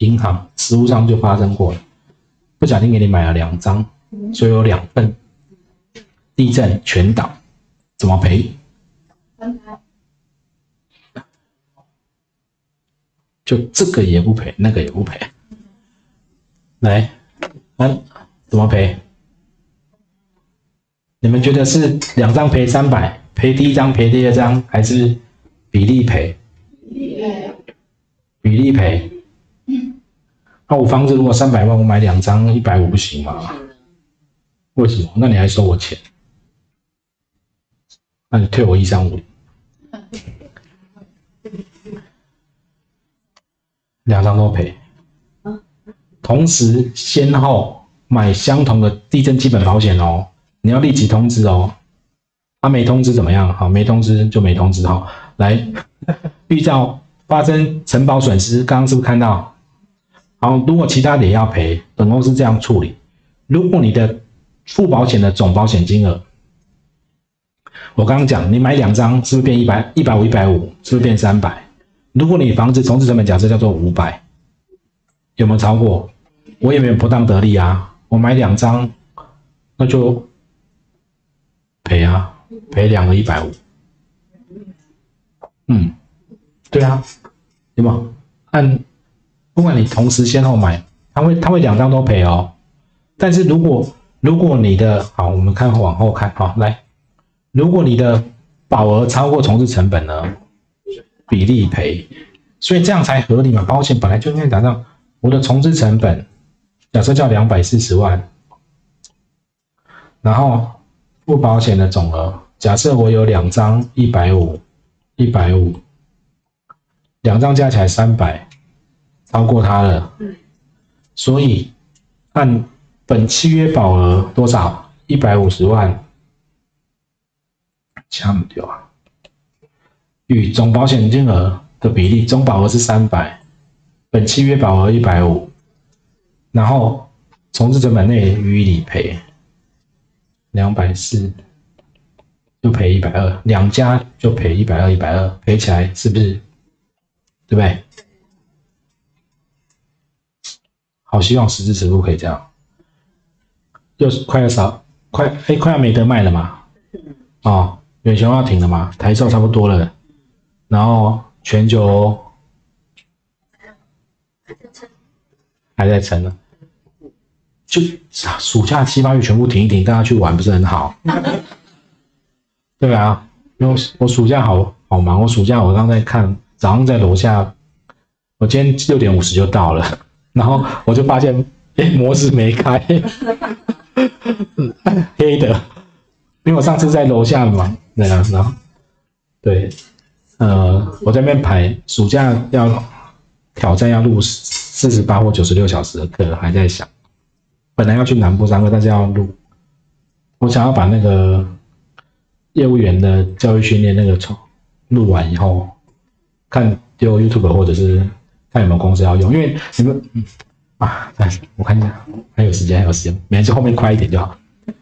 银行实物上就发生过了，不小心给你买了两张，所以有两份地震全倒，怎么赔？就这个也不赔，那个也不赔。来，嗯，怎么赔？你们觉得是两张赔三百，赔第一张赔第二张，还是比例赔？比例赔。那我房子如果三百万，我买两张一百五不行吗？为什么？那你还收我钱？那你退我一三五零。两张都赔，同时先后买相同的地震基本保险哦，你要立即通知哦。他没通知怎么样？好，没通知就没通知哈。来，预兆发生承保损失，刚刚是不是看到？好，如果其他的也要赔，本公司这样处理。如果你的付保险的总保险金额，我刚刚讲，你买两张是不是变一百一百五一百五？是不是变三百？如果你房子重置成本假设叫做五百，有没有超过？我也没有不当得利啊，我买两张，那就赔啊，赔两个一百五。嗯，对啊，有没有？按不管你同时先后买，他会他会两张都赔哦。但是如果如果你的好，我们看往后看好来，如果你的保额超过重置成本呢？比例赔，所以这样才合理嘛？保险本来就应该达到我的重置成本，假设叫两百四十万，然后付保险的总额，假设我有两张一百五，一百五，两张加起来三百，超过它了，所以按本契约保额多少？一百五十万，枪掉啊！与总保险金额的比例，总保额是三百，本契约保额一百五，然后重置成本内予以理赔，两百四就赔一百二，两家就赔一百二一百二，赔起来是不是？对不对？好，希望十字指数可以这样。又是快要少，快哎，快要没得卖了嘛？哦，远雄要停了嘛？台照差不多了。然后全球还在撑呢，就暑假七八月全部停一停，大家去玩不是很好？对啊，因为我暑假好好忙，我暑假我刚在看，早上在楼下，我今天六点五十就到了，然后我就发现，哎，模式没开，黑的，因为我上次在楼下嘛，对啊，然后对。呃，我在那边排暑假要挑战要录四十八或九十六小时的课，还在想，本来要去南部上课，但是要录，我想要把那个业务员的教育训练那个从录完以后，看丢 YouTube 或者是看有没有公司要用，因为你们啊，我看一下还有时间还有时间，没事后面快一点就好。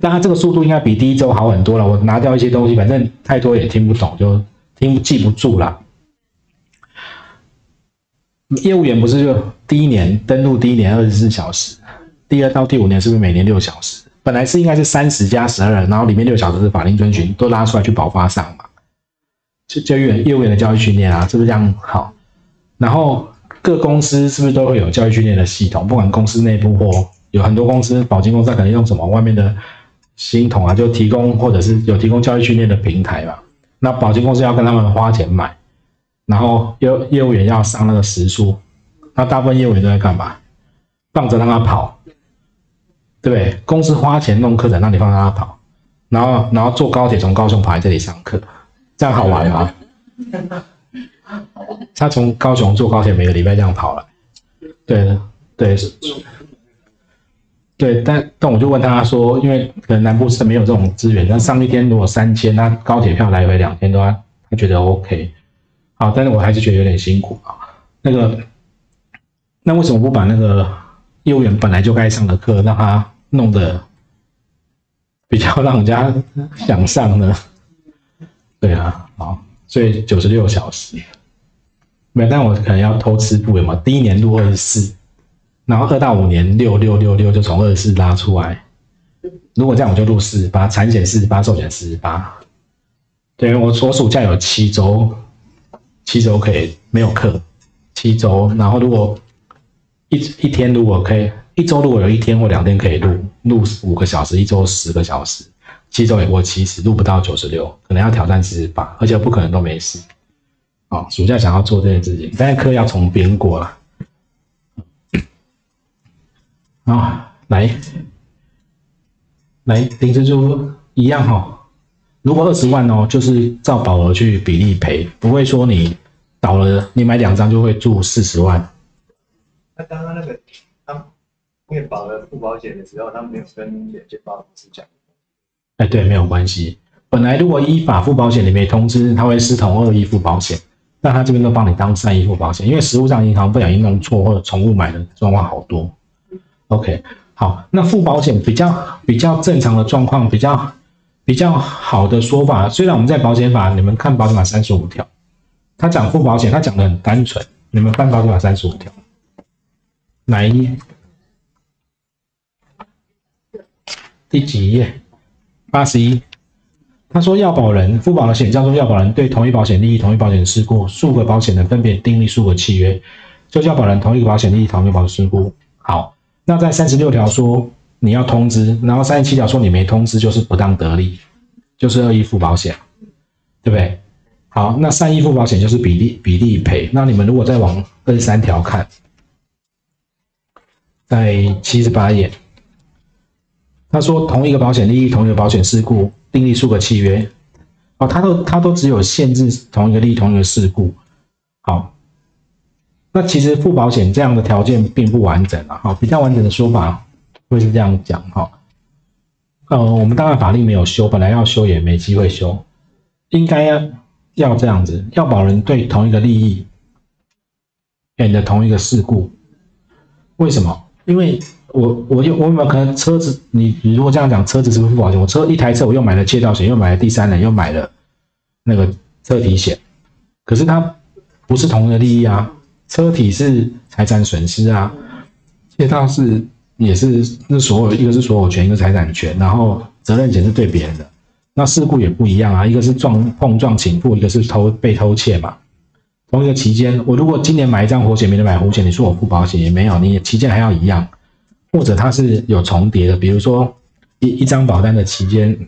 但它这个速度应该比第一周好很多了，我拿掉一些东西，反正太多也听不懂就。听记不住了。业务员不是就第一年登录第一年二十四小时，第二到第五年是不是每年六小时？本来是应该是三十加十二，然后里面六小时是法令遵循，都拉出来去保发上嘛。就教育员业务员的教育训练啊，是不是这样？好，然后各公司是不是都会有教育训练的系统？不管公司内部或有很多公司，保金公司可能用什么外面的系统啊，就提供或者是有提供教育训练的平台嘛。那保金公司要跟他们花钱买，然后业业务员要上那个时速，那大部分业务员都在干嘛？放着让他跑，对不对？公司花钱弄课程，让你放他跑，然后然后坐高铁从高雄跑来这里上课，这样好玩吗？他从高雄坐高铁，每个礼拜这样跑来，对对。对，但但我就问他说，因为可能南部是没有这种资源，那上一天如果三千，那高铁票来回两千多，他觉得 OK，好，但是我还是觉得有点辛苦啊。那个，那为什么不把那个业务员本来就该上的课，让他弄得比较让人家想上呢？对啊，好，所以九十六小时，没，但我可能要偷吃不有嘛？第一年录二十四，然后二到五年六六六六就从二十四拉出来。如果这样，我就录四十八，产险四十八，寿险四十八。对我，我暑假有七周，七周可以没有课，七周。然后如果一一天如果可以，一周如果有一天或两天可以录录五个小时，一周十个小时，七周也过七十，录不到九十六，可能要挑战四十八，而且不可能都没事。哦，暑假想要做这件事情，但是课要重编过了。啊，来。来，林蜘蛛一样哈。如果二十万哦，就是照保额去比例赔，不会说你倒了，你买两张就会住四十万。那刚刚那个当面保了付保险的时候，他没有跟保险公司讲。哎，对，没有关系。本来如果依法付保险，你没通知，他会视同恶意付保险，那他这边都帮你当善意付保险，因为实物上银行不小心弄错或者重物买的状况好多。OK。好，那付保险比较比较正常的状况，比较比较好的说法。虽然我们在保险法，你们看保险法三十五条，他讲付保险，他讲的很单纯。你们翻保险法三十五条，哪一页？第几页？八十一。他说要保人付保的险叫做要保人对同一保险利益、同一保险事故数个保险人分别订立数个契约，就要保人同一个保险利益、同一个保险事故。好。那在三十六条说你要通知，然后三十七条说你没通知就是不当得利，就是恶意付保险，对不对？好，那善意付保险就是比例比例赔。那你们如果再往二十三条看，在七十八页，他说同一个保险利益、同一个保险事故订立数个契约，哦，他都他都只有限制同一个利益、同一个事故，好。那其实付保险这样的条件并不完整啊，哈，比较完整的说法会是这样讲哈，呃，我们当然法令没有修，本来要修也没机会修，应该要要这样子，要保人对同一个利益，and 同一个事故，为什么？因为我我又我有没有可能车子，你你如果这样讲，车子是不是付保险？我车一台车我又买了窃盗险，又买了第三人，又买了那个车体险，可是它不是同一个利益啊。车体是财产损失啊，窃盗是也是那所有一个是所有权，一个财产权，然后责任险是对别人的，那事故也不一样啊，一个是撞碰撞倾覆，一个是偷被偷窃嘛。同一个期间，我如果今年买一张活险，明年买活险，你说我付保险也没有，你期间还要一样，或者它是有重叠的，比如说一一张保单的期间。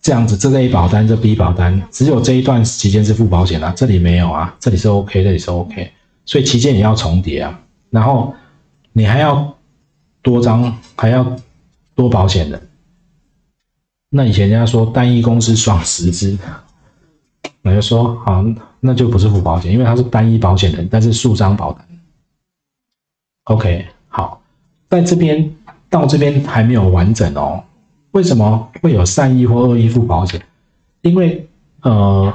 这样子，这 A 保单，这 B 保单，只有这一段期间是付保险啊，这里没有啊，这里是 OK，这里是 OK，所以期间也要重叠啊，然后你还要多张，还要多保险的。那以前人家说单一公司双十支，我就说好，那就不是付保险，因为它是单一保险人，但是数张保单。OK，好，在这边到这边还没有完整哦。为什么会有善意或恶意付保险？因为呃，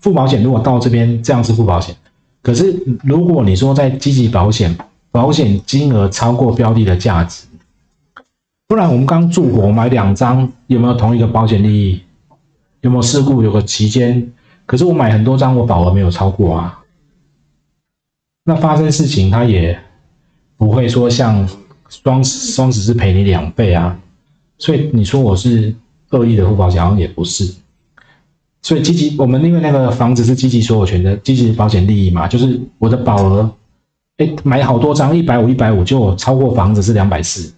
付保险如果到这边这样是付保险，可是如果你说在积极保险，保险金额超过标的的价值，不然我们刚住过买两张，有没有同一个保险利益？有没有事故？有个期间，可是我买很多张，我保额没有超过啊。那发生事情，他也不会说像双双十是赔你两倍啊。所以你说我是恶意的付保险，好像也不是。所以积极，我们因为那个房子是积极所有权的积极保险利益嘛，就是我的保额，哎，买好多张，一百五一百五，就超过房子是两百四。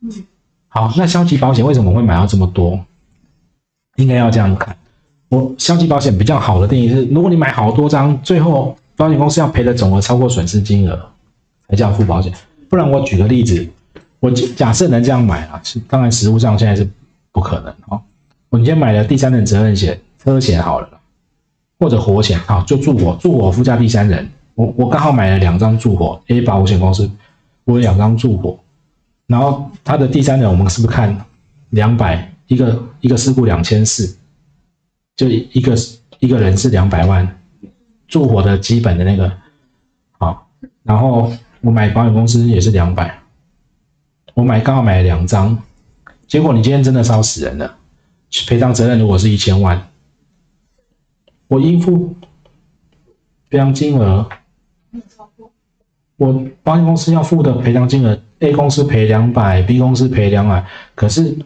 嗯，好，那消极保险为什么会买到这么多？应该要这样看，我消极保险比较好的定义是，如果你买好多张，最后保险公司要赔的总额超过损失金额，才叫付保险。不然我举个例子。我假设能这样买啊，是当然实物上现在是不可能哦。我今天买了第三人责任险、车险好了，或者火险啊，就住火，住火附加第三人。我我刚好买了两张住火，A 保险公司我有两张住火，然后它的第三人我们是不是看两百一个一个事故两千四，就一个一个人是两百万，住火的基本的那个好，然后我买保险公司也是两百。我买刚好买了两张，结果你今天真的烧死人了，赔偿责任如果是一千万，我应付赔偿金额我保险公司要付的赔偿金额，A 公司赔两百，B 公司赔两百，可是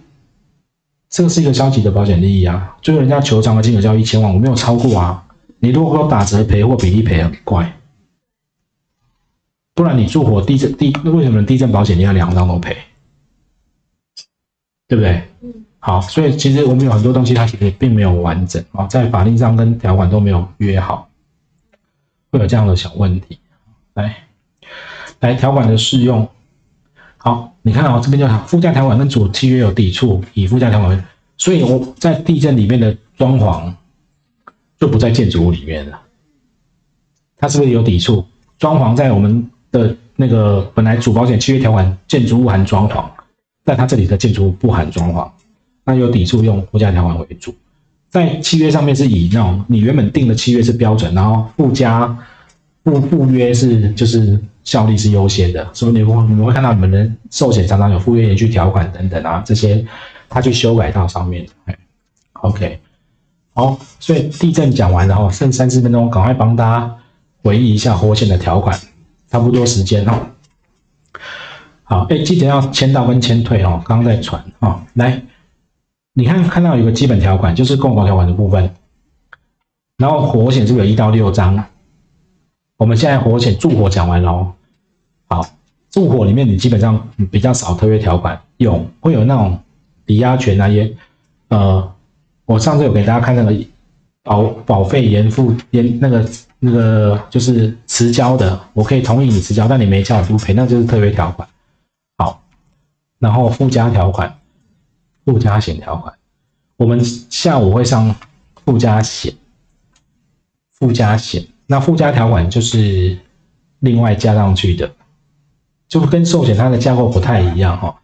这个是一个消极的保险利益啊。最后人家求偿的金额叫一千万，我没有超过啊。你如果说打折赔或比例赔很怪，不然你住火地震地那，为什么地震保险你要两张都赔？对不对？好，所以其实我们有很多东西它其实并没有完整啊，在法令上跟条款都没有约好，会有这样的小问题。来。来条款的适用，好，你看啊，这边就附加条款跟主契约有抵触，以附加条款，所以我在地震里面的装潢就不在建筑物里面了，它是不是有抵触？装潢在我们的那个本来主保险契约条款，建筑物含装潢，但它这里的建筑物不含装潢，那有抵触用附加条款为主，在契约上面是以那种你原本定的契约是标准，然后附加附附约是就是。效力是优先的，所以你会你会看到你们的寿险常常有附约延续条款等等啊，这些他去修改到上面。OK，好，所以地震讲完了哈，剩三四分钟，赶快帮大家回忆一下火险的条款，差不多时间哈。好，哎，记得要签到跟签退哦，刚刚在传啊，来，你看看到有个基本条款，就是共保条款的部分，然后火险是不是有一到六章？我们现在火险住火讲完了哦。好，住火里面你基本上比较少特约条款，有会有那种抵押权那些，呃，我上次有给大家看那个保保费延付延那个那个就是迟交的，我可以同意你迟交，但你没交我不赔，那就是特约条款。好，然后附加条款，附加险条款，我们下午会上附加险，附加险，那附加条款就是另外加上去的。就跟寿险它的架构不太一样哈，